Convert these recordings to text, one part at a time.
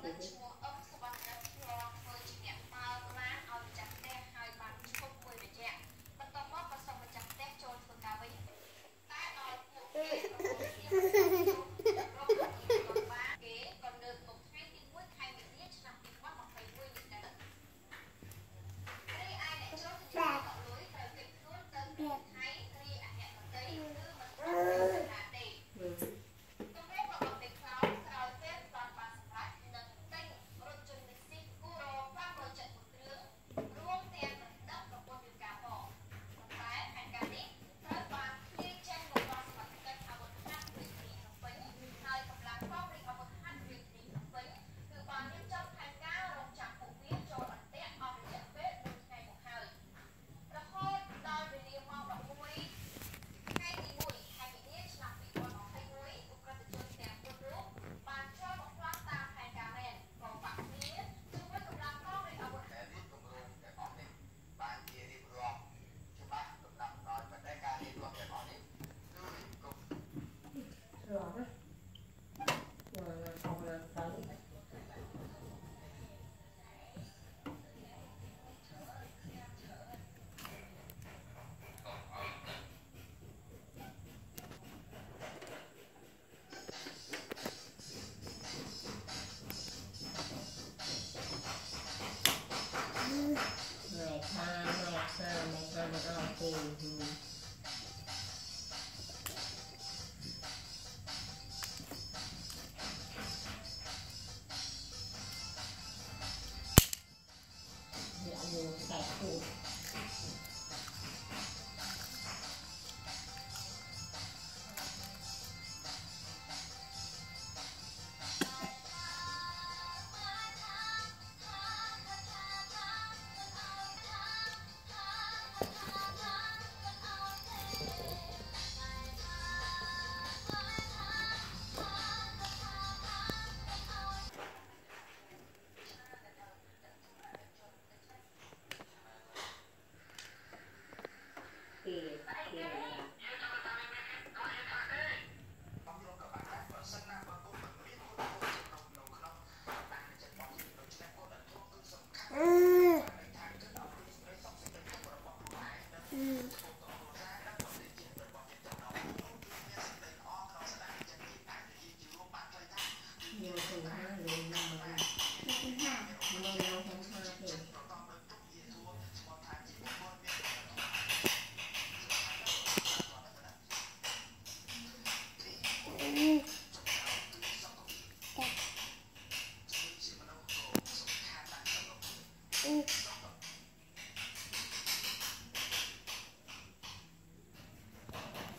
嗯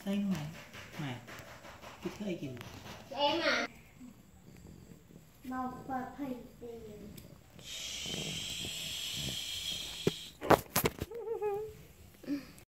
thấy mày mày cái thứ gì em à một và thầy gì?